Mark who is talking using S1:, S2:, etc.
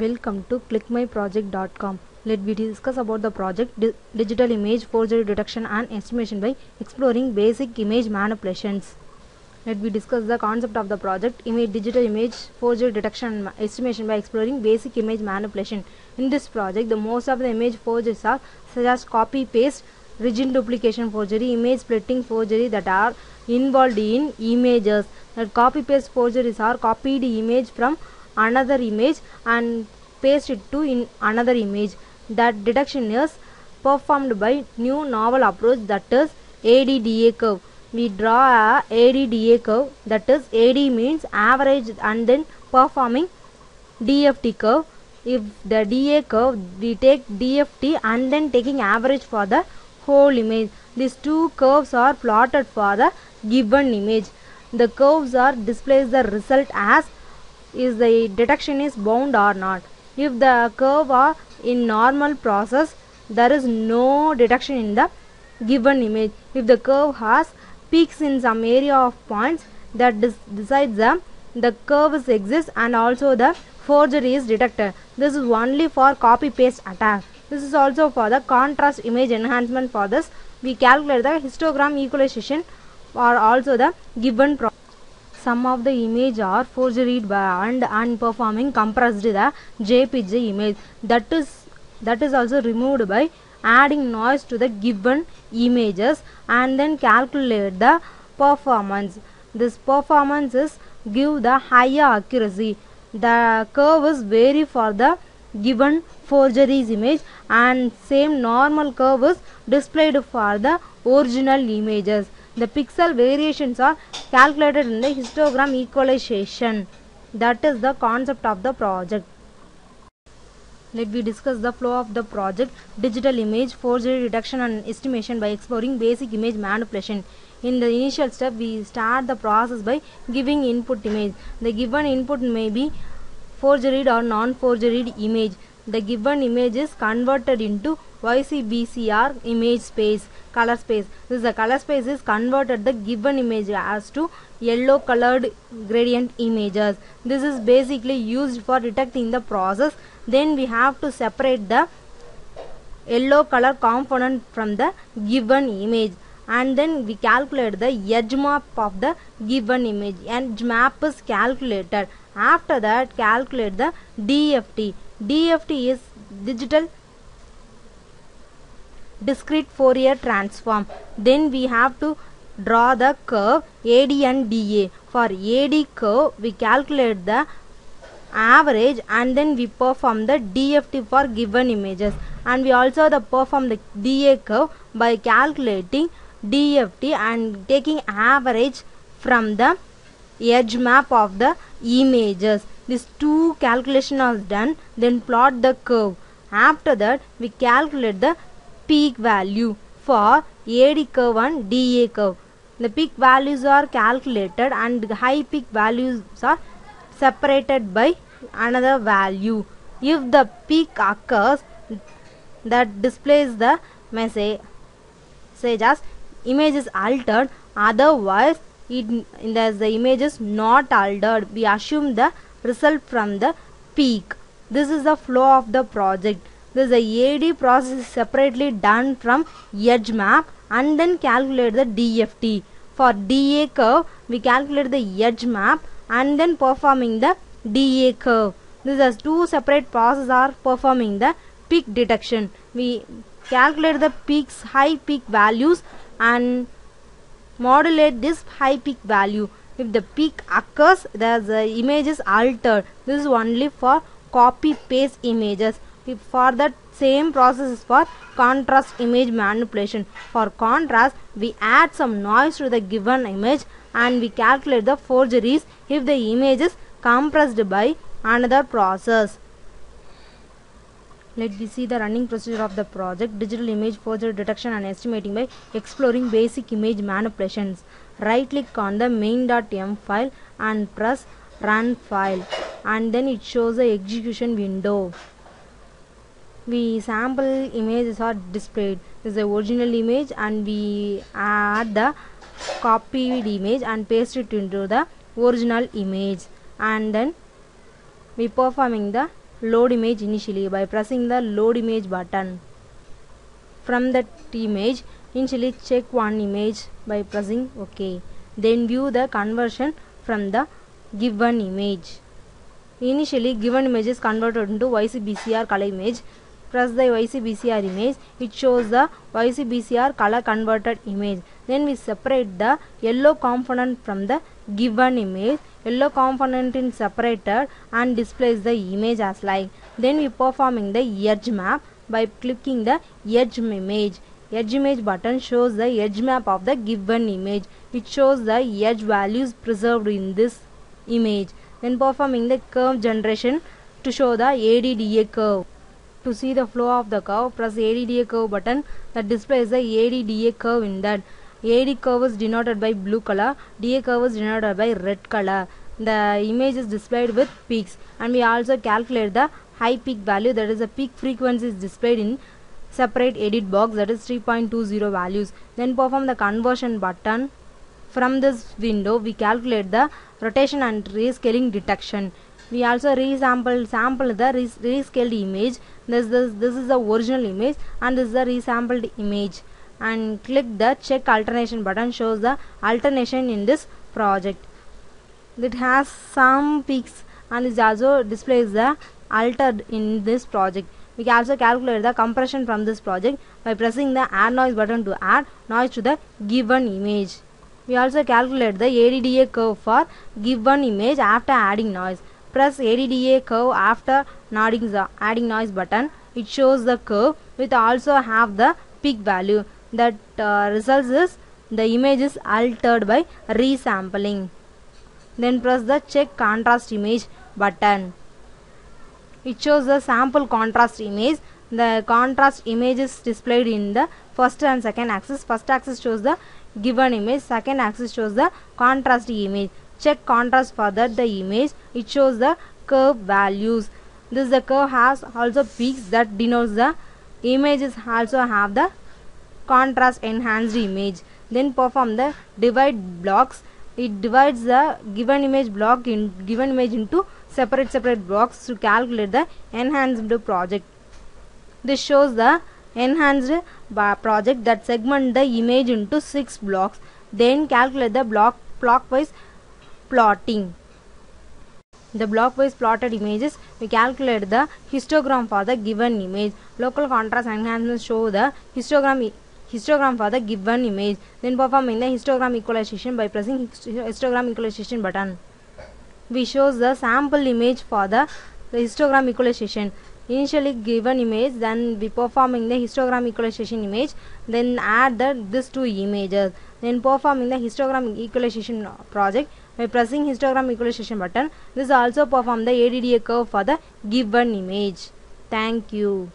S1: Welcome to clickmyproject.com. Let me discuss about the project Di- Digital Image Forgery Detection and Estimation by exploring basic image manipulations. Let me discuss the concept of the project image digital image forgery detection and estimation by exploring basic image manipulation. In this project, the most of the image forgeries are such as copy paste, region duplication forgery, image splicing forgery that are involved in images. That copy paste forgeries are copied image from another image and paste it to in another image. That detection is performed by new novel approach that is ADDA curve. We draw a ADDA curve that is AD means average and then performing DFT curve. If the DA curve we take DFT and then taking average for the whole image. These two curves are plotted for the given image. The curves are displays the result as is the detection is bound or not. If the curve are in normal process, there is no detection in the given image. If the curve has peaks in some area of points that decides the the curves exist and also the forgery is detected. This is only for copy paste attack. This is also for the contrast image enhancement for this. We calculate the histogram equalization or also the given pro- some of the image are forgeried by and and performing compressed the jpg image. That is that is also removed by adding noise to the given images and then calculate the performance. This performance is give the higher accuracy. The curve is vary for the given forgeries image and same normal curve is displayed for the original images the pixel variations are calculated in the histogram equalization. That is the concept of the project. Let me discuss the flow of the project. Digital image forgery detection and estimation by exploring basic image manipulation. In the initial step we start the process by giving input image. The given input may be forgeried or non forgeried image. The given image is converted into YCBCR image space color space. This is the color space is converted the given image as to yellow colored gradient images. This is basically used for detecting the process. Then we have to separate the yellow color component from the given image. And then we calculate the edge map of the given image. Edge map is calculated. After that calculate the dft dft is digital discrete Fourier transform. Then we have to draw the curve AD and DA for AD curve we calculate the average and then we perform the DFT for given images. And we also the perform the DA curve by calculating DFT and taking average from the edge map of the images. These two calculation are done then plot the curve. After that we calculate the peak value for AD curve and DA curve. The peak values are calculated and high peak values are separated by another value. If the peak occurs that displays the message as image is altered. Otherwise it the image is not altered. We assume the result from the peak. This is the flow of the project this the AD process is separately done from edge map and then calculate the DFT for DA curve we calculate the edge map and then performing the DA curve. This is two separate processes are performing the peak detection. We calculate the peaks high peak values and modulate this high peak value. If the peak occurs the, image is altered. This is only for copy paste images for that same process is for contrast image manipulation. For contrast we add some noise to the given image and we calculate the forgeries if the image is compressed by another process. Let me see the running procedure of the project. Digital image forgery detection and estimating by exploring basic image manipulations. Right click on the main.m file and press run file. And then it shows the execution window we sample images are displayed. This is the original image and we add the copied image and paste it into the original image. And then we performing the load image initially by pressing the load image button. From that image initially check one image by pressing ok. Then view the conversion from the given image. Initially given image is converted into YCBCR color image press the YCBCR image. It shows the YCBCR color converted image. Then we separate the yellow component from the given image. Yellow component is separated and displays the image as like. Then we performing the edge map by clicking the edge image. Edge image button shows the edge map of the given image. It shows the edge values preserved in this image. Then performing the curve generation to show the ADDA curve to see the flow of the curve press ADDA curve button. That displays the ADDA curve in that. AD curve is denoted by blue color. DA curve is denoted by red color. The image is displayed with peaks. And we also calculate the high peak value. That is the peak frequency is displayed in separate edit box. That is 3.20 values. Then perform the conversion button. From this window we calculate the rotation and rescaling detection we also resample sample the res rescaled image. This, this this is the original image and this is the resampled image. And click the check alternation button shows the alternation in this project. It has some peaks and it also displays the altered in this project. We can also calculate the compression from this project by pressing the add noise button to add noise to the given image. We also calculate the ADDA curve for given image after adding noise press ADDA curve after nodding adding noise button. It shows the curve with also have the peak value. That uh, results is the image is altered by resampling. Then press the check contrast image button. It shows the sample contrast image. The contrast image is displayed in the first and second axis. First axis shows the given image. Second axis shows the contrast image check contrast for that the image. It shows the curve values. This the curve has also peaks that denotes the images also have the contrast enhanced image. Then perform the divide blocks. It divides the given image block in given image into separate separate blocks to calculate the enhanced project. This shows the enhanced project that segment the image into six blocks. Then calculate the block clockwise plotting. The blockwise plotted images we calculate the histogram for the given image. Local contrast enhancement show the histogram histogram for the given image. Then performing the histogram equalization by pressing histogram equalization button. We shows the sample image for the, the histogram equalization. Initially given image then we performing the histogram equalization image then add the these two images. Then performing the histogram equalization project by pressing histogram equalization button. This also perform the ADDA curve for the given image. Thank you